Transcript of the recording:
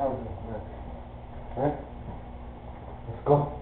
Huh? Let's go.